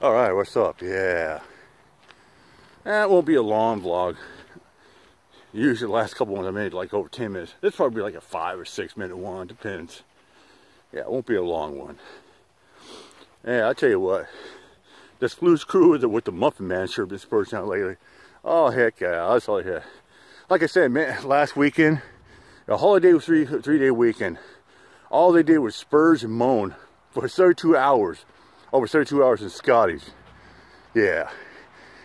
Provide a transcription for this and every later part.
All right, what's up? Yeah. That won't be a long vlog. Usually the last couple ones I made like over 10 minutes. This probably like a five or six minute one, depends. Yeah, it won't be a long one. Yeah, I tell you what. This Blues Crew with the, with the Muffin Man shirt this person out lately. Oh, heck yeah. That's all yeah. Like I said, man, last weekend, a holiday was three, three day weekend. All they did was spurs and moan for 32 hours over 32 hours in Scotty's. Yeah.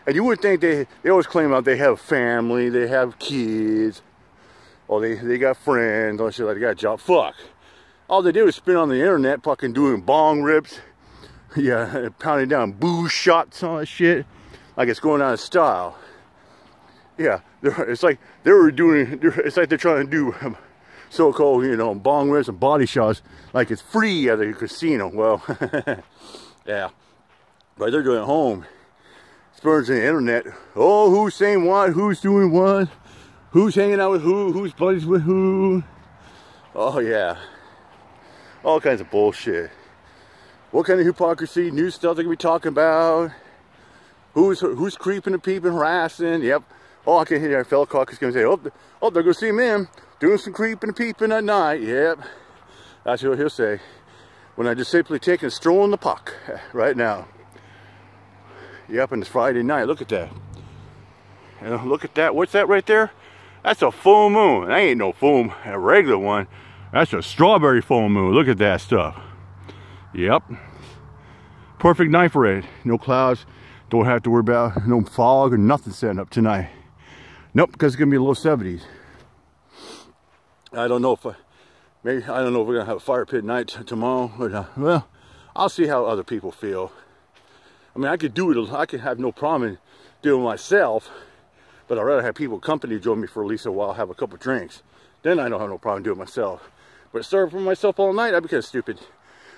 And you would think they, they always claim out they have family, they have kids, or they, they got friends, or shit like they got a job. Fuck. All they did was spin on the internet fucking doing bong rips, yeah, pounding down booze shots on that shit, like it's going out of style. Yeah, it's like they were doing, it's like they're trying to do so-called, you know, bong rips and body shots like it's free at a casino. Well, Yeah. But they're at home. Spurs on the internet. Oh, who's saying what? Who's doing what? Who's hanging out with who? Who's buddies with who? Oh, yeah. All kinds of bullshit. What kind of hypocrisy, new stuff they can be talking about? Who's who's creeping and peeping, harassing? Yep. Oh, I can hear a fellow caucus going to say, oh, oh, they're going to see him in, doing some creeping and peeping at night. Yep. That's what he'll say when I just simply take a stroll in the park right now. Yep, and it's Friday night. Look at that. And look at that. What's that right there? That's a full moon. That ain't no full, a regular one. That's a strawberry full moon. Look at that stuff. Yep. Perfect night for it. No clouds. Don't have to worry about no fog or nothing setting up tonight. Nope, because it's going to be a low 70s. I don't know if I, maybe, I don't know if we're going to have a fire pit night tomorrow. But, uh, well, I'll see how other people feel. I mean, I could do it. I could have no problem in doing myself. But I'd rather have people company join me for at least a while, have a couple drinks. Then I don't have no problem doing it myself. But serve for myself all night, I'd be kind of stupid.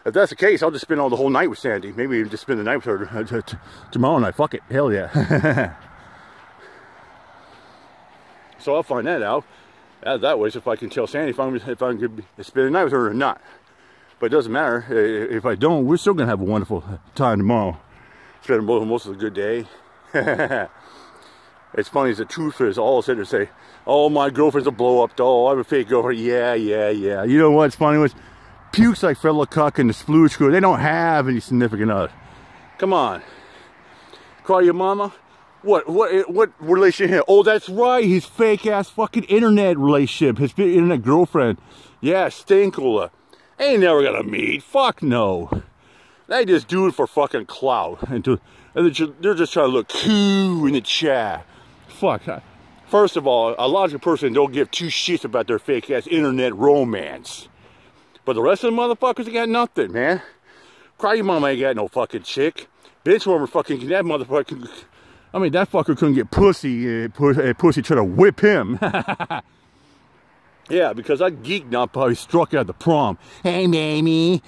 If that's the case, I'll just spend all the whole night with Sandy. Maybe even just spend the night with her tomorrow night. Fuck it. Hell yeah. so I'll find that out that way, if I can tell Sandy if I'm if I spend the night with her or not. But it doesn't matter. If I don't, we're still gonna have a wonderful time tomorrow. Spend most of the good day. it's funny as the truth is, all sit there say, "Oh, my girlfriend's a blow-up doll. I'm a fake girlfriend." Yeah, yeah, yeah. You know what's funny was pukes like fellow cuck and the splooge crew. They don't have any significant other. Come on, call your mama. What what eh, what relationship? Oh, that's right. His fake ass fucking internet relationship. His internet girlfriend. Yeah, Stinkula. Ain't never gonna meet. Fuck no. They just do it for fucking clout. And, to, and they're just trying to look cool in the chat. Fuck. First of all, a logical person don't give two shits about their fake ass internet romance. But the rest of the motherfuckers, got nothing, man. Cry your mama ain't got no fucking chick. Bitch warmer fucking, that motherfucking I mean, that fucker couldn't get pussy. Uh, uh, pussy tried to whip him. yeah, because that geek now probably struck out the prom. Hey, baby.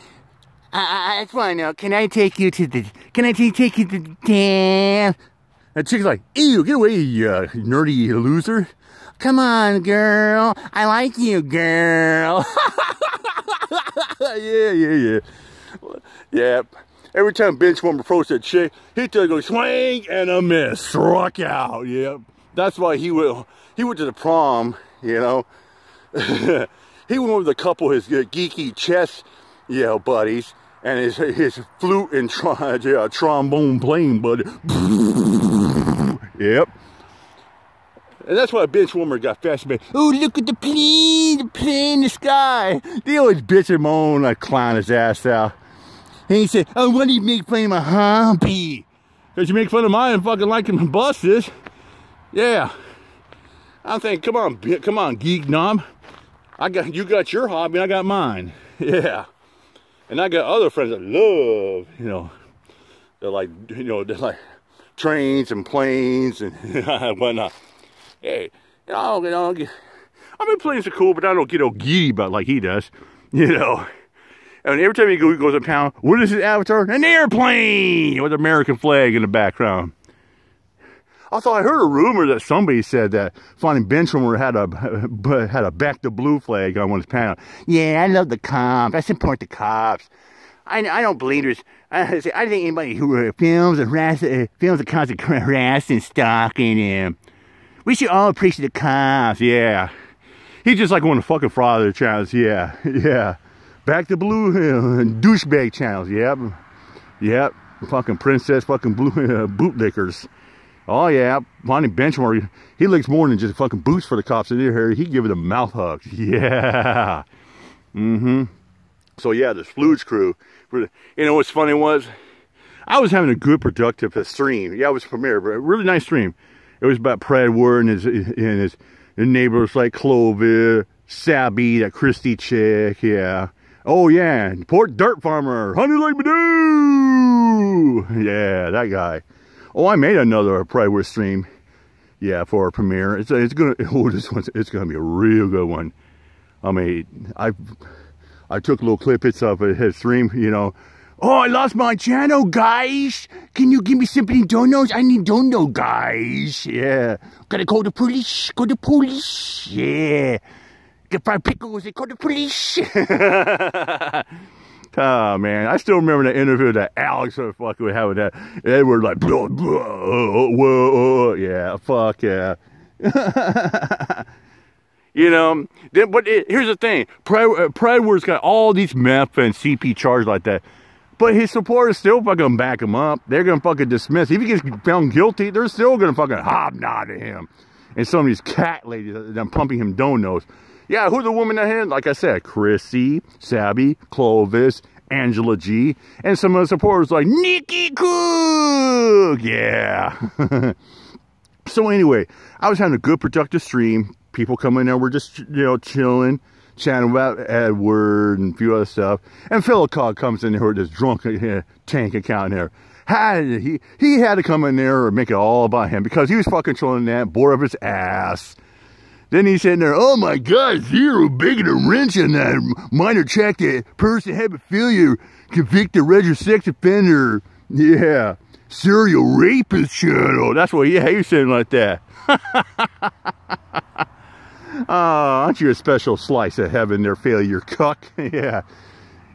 I, I just want to know, can I take you to the, can I take, you to the dance? And chick's like, ew, get away, you uh, nerdy loser. Come on, girl. I like you, girl. yeah, yeah, yeah. Yeah. Every time Benchwarmer approached that chick, he'd go swing and a miss, struck out. Yep. That's why he went, he went to the prom, you know. he went with a couple of his geeky chess, you know, buddies, and his his flute and tr yeah, trombone playing buddy. yep. And that's why Benchwarmer got fascinated. Oh, look at the plane, the plane in the sky. They always bitch him on, like clown his ass out. And he said, oh, what do you make fun of my hobby? Because you make fun of mine and fucking liking buses. Yeah. I'm thinking, come on, come on, geek knob. I got you got your hobby, I got mine. Yeah. And I got other friends that love, you know, they're like, you know, they're like trains and planes and whatnot. Hey, you know, know, I mean, planes are cool, but I don't get all giddy about like he does, you know. And every time he goes, he uptown, what is his avatar? An airplane with an American flag in the background. I thought I heard a rumor that somebody said that Finding Benchwarmer had a had a back to blue flag on one of his panels. Yeah, I love the cops. I support the cops. I, I don't believe there's. I, I think anybody who films harass, uh, films the cops of harassing, stalking him. We should all appreciate the cops. Yeah. He's just like one of the fucking father channels. Yeah. Yeah. Back to Blue and douchebag channels. Yep. Yep. Fucking princess fucking blue uh, bootlickers. Oh yeah, Bonnie Benchmark, he licks more than just fucking boots for the cops in here. He give it a mouth hug. Yeah. Mm-hmm. So yeah, the Splooge crew. You know what's funny was, I was having a good productive stream. Yeah, it was premiere, but a really nice stream. It was about Brad Ward and his and his neighbors like Clover, Sabby, that Christy chick, yeah. Oh yeah, Port Dirt Farmer, Honey Like Badoo! Yeah, that guy. Oh, I made another Pride stream. Yeah, for a premiere. It's it's gonna oh this one's it's gonna be a real good one. I mean, I I took little clippets of his stream, you know. Oh, I lost my channel, guys. Can you give me something donuts? I need donut, guys. Yeah. Gotta call the police. Call the police. Yeah. Get fried pickles. They call the police. Oh man, I still remember the interview that Alex was fucking having that. They were like, blah, blah, whoa, yeah, fuck yeah. you know, then, but it, here's the thing: Pride, uh, Pride Word's got all these meth and CP charges like that, but his supporters still fucking back him up. They're gonna fucking dismiss. If he gets found guilty, they're still gonna fucking hobnob to him. And some of these cat ladies that are pumping him donuts. Yeah, who the woman that had, like I said, Chrissy, Sabby, Clovis, Angela G, and some of the supporters like Nikki Cook. Yeah. so anyway, I was having a good productive stream. People coming in there were just, you know, chilling, chatting about Edward and a few other stuff. And Cog comes in there with this drunk uh, tank account here. Had he he had to come in there and make it all about him because he was fucking trolling that, bored of his ass. Then he's sitting there, oh my God, zero bigger a wrench in that minor check that person hebephilia, convicted registered sex offender. Yeah, serial rapist channel. Oh, that's what, yeah, he's saying like that. oh, aren't you a special slice of heaven there, failure cuck? yeah.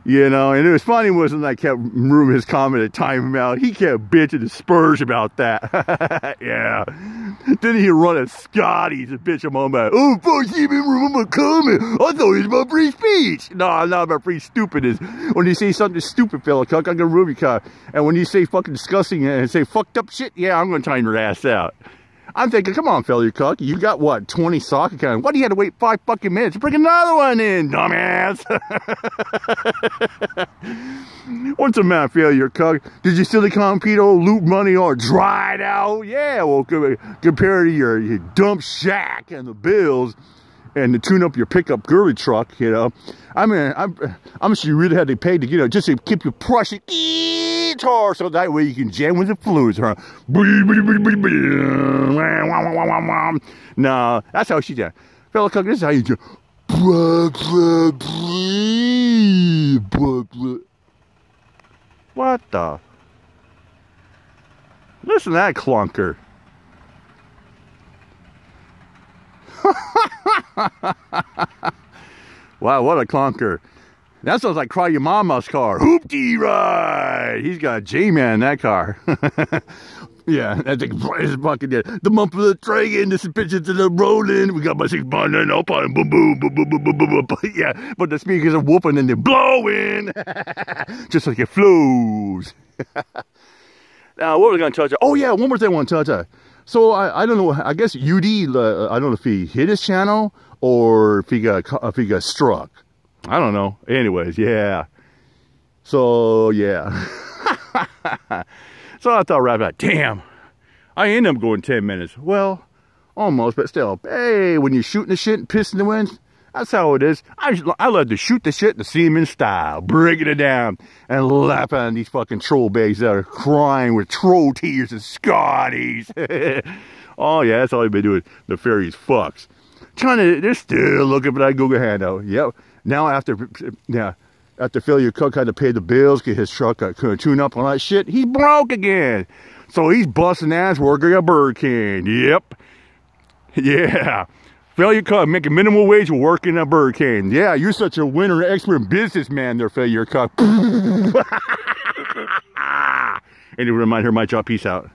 You know, and it was funny wasn't I kept moving his comment at time him out. He kept bitching to Spurs about that. yeah. Then he run at Scotty to bitch him on about, oh, fuck, you even remember my comment. I thought it was about free speech. No, I'm not about free stupidness. When you say something stupid, fella, cuck, I'm gonna ruby cut. And when you say fucking disgusting and say fucked up shit, yeah, I'm gonna time your ass out. I'm thinking, come on, fella, you cook. You got what, 20 sock accounts? What do you have to wait five fucking minutes? To bring another one in, dumbass. What's the matter, failure cook? Did you Silicon Pedo loot money or dried out? Yeah, well, compared to your, your dump shack and the bills, and to tune up your pickup girly truck, you know. I mean, I'm, I'm sure you really had to pay to, you know, just to keep your Prussian guitar so that way you can jam with the flutes, huh? No, that's how she did. Fella Cook, this is how you do. What the? Listen to that clunker. wow, what a clunker. That sounds like Cry Your Mama's car. Hoopty ride! He's got a G-Man in that car. yeah, that's thing is fucking dead. The bump of the train, the suspensions are rolling. We got my six bond and up on boom, boom, boom, boom, boom, boom, boom, boom. Yeah, but the speakers are whooping and they're blowing. Just like it flows. now, what are we going to touch? Oh, yeah, one more thing I want to touch. So I, I don't know. I guess UD. Uh, I don't know if he hit his channel or if he got if he got struck. I don't know. Anyways, yeah. So yeah. so I thought right about damn. I end up going 10 minutes. Well, almost, but still. Hey, when you're shooting the shit and pissing the wind, that's how it is. I, I love to shoot the shit the Seaman style, breaking it down, and laugh on these fucking troll bags that are crying with troll tears and Scotties. oh, yeah, that's all they've been doing. The fairies fucks. To, they're still looking for that Google handout. Yep. Now after, yeah, after Philly Cook had to pay the bills, get his truck uh, tune up on that shit, he's broke again. So he's busting ass working a Burger King. Yep. Yeah. Failure cup, making minimal wage working at Burger. Yeah, you're such a winner, expert businessman there, failure cup. and to remind her, my job, peace out.